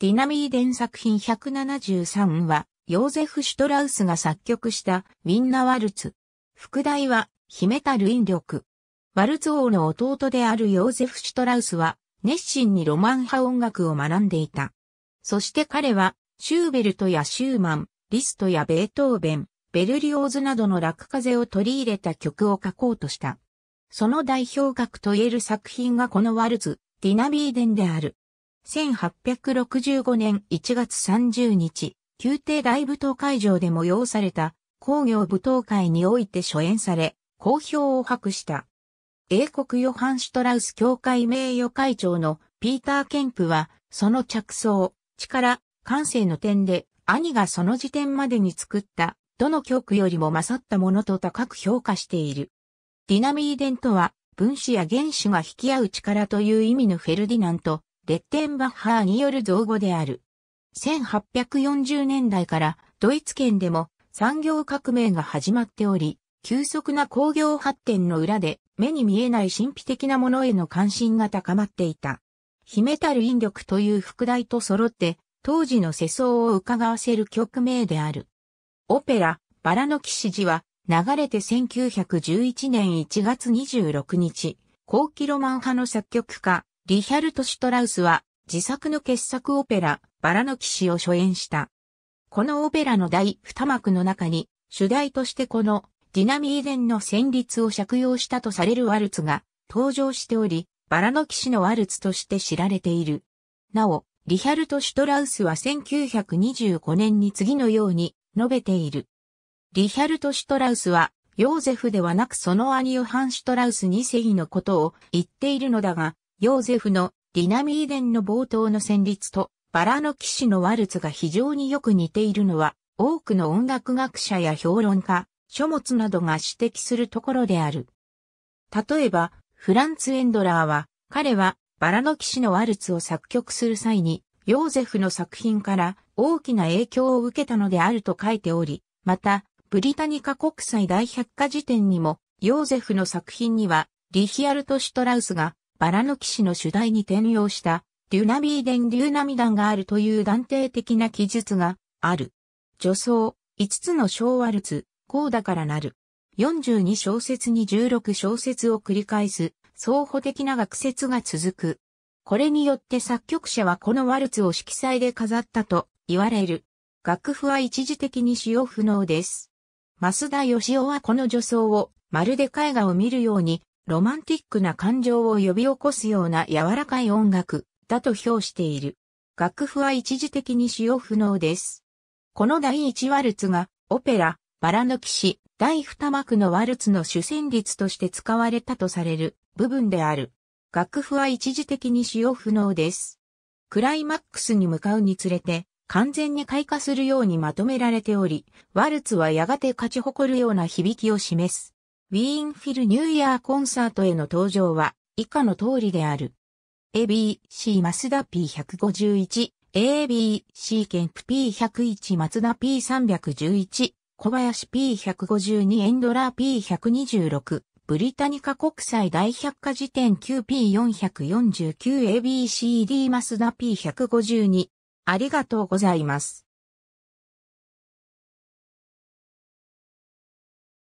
ディナミーデン作品173は、ヨーゼフ・シュトラウスが作曲したウィンナ・ワルツ。副題は、秘めたる引力。ワルツ王の弟であるヨーゼフ・シュトラウスは、熱心にロマン派音楽を学んでいた。そして彼は、シューベルトやシューマン、リストやベートーベン、ベルリオーズなどの落風を取り入れた曲を書こうとした。その代表格と言える作品がこのワルツ、ディナビーデンである。1865年1月30日、宮廷大舞踏会場で催された工業舞踏会において初演され、好評を博した。英国ヨハン・シュトラウス協会名誉会長のピーター・ケンプは、その着想、力、感性の点で、兄がその時点までに作ったどの曲よりも勝ったものと高く評価している。ディナミーデンとは、分子や原子が引き合う力という意味のフェルディナント、レッテンバッハーによる造語である。1840年代からドイツ圏でも産業革命が始まっており、急速な工業発展の裏で目に見えない神秘的なものへの関心が高まっていた。秘めたる引力という副題と揃って当時の世相を伺わせる曲名である。オペラ、バラの騎士寺は、流れて1911年1月26日、後期ロマン派の作曲家、リヒャルト・シュトラウスは、自作の傑作オペラ、バラの騎士を初演した。このオペラの第二幕の中に、主題としてこの、ディナミーデンの旋律を借用したとされるワルツが登場しており、バラの騎士のワルツとして知られている。なお、リヒャルト・シュトラウスは1925年に次のように述べている。リヒャルト・シュトラウスは、ヨーゼフではなくその兄ヨハン・シュトラウス2世のことを言っているのだが、ヨーゼフのディナミーデンの冒頭の旋律とバラの騎士のワルツが非常によく似ているのは、多くの音楽学者や評論家、書物などが指摘するところである。例えば、フランツ・エンドラーは、彼はバラの騎士のワルツを作曲する際に、ヨーゼフの作品から大きな影響を受けたのであると書いており、また、ブリタニカ国際大百科事典にも、ヨーゼフの作品には、リヒアルト・シュトラウスが、バラの騎士の主題に転用した、デュナビーデン・デュナミダンがあるという断定的な記述がある。女装、5つの小ワルツ、こうだからなる。42小節に16小節を繰り返す、双方的な学説が続く。これによって作曲者はこのワルツを色彩で飾ったと言われる。楽譜は一時的に使用不能です。増田義雄はこの女装をまるで絵画を見るようにロマンティックな感情を呼び起こすような柔らかい音楽だと評している。楽譜は一時的に使用不能です。この第一ワルツがオペラ、バラの騎士、第二幕のワルツの主旋律として使われたとされる部分である。楽譜は一時的に使用不能です。クライマックスに向かうにつれて、完全に開花するようにまとめられており、ワルツはやがて勝ち誇るような響きを示す。ウィーンフィルニューイヤーコンサートへの登場は以下の通りである。ABC マスダ P151、ABC ケンプ P101 松田 P311、小林 P152 エンドラー P126、ブリタニカ国際大百科事典 9P449ABCD マスダ P152。ありがとうございます。